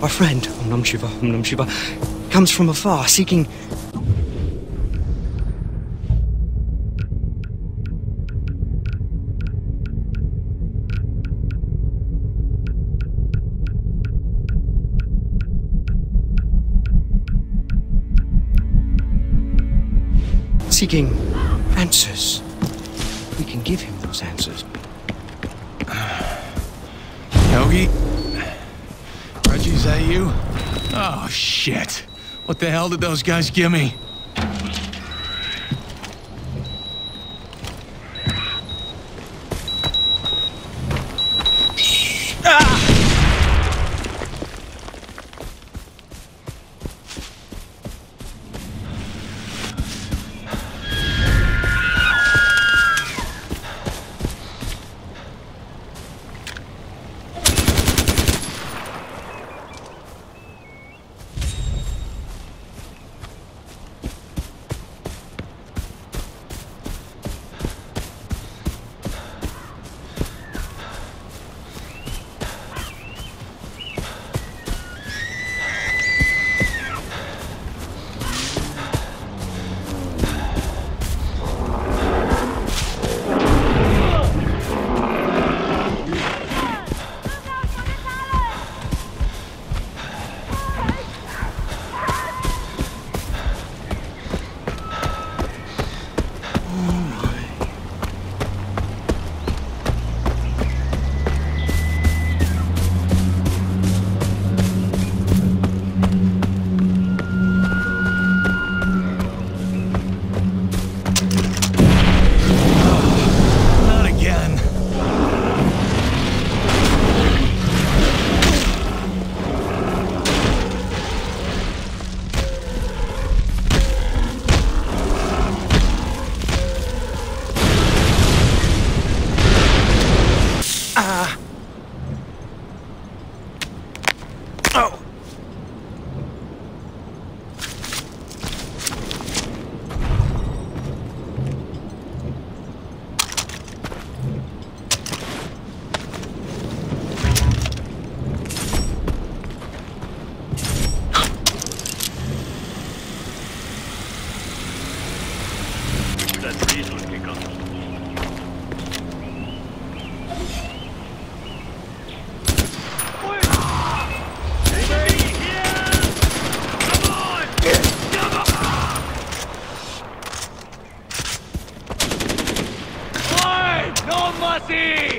Our friend, Om Nam Shiva, Om Nam Shiva, comes from afar, seeking seeking answers. We can give him those answers. Yogi? Is that you? Oh, shit. What the hell did those guys give me? Oh! see.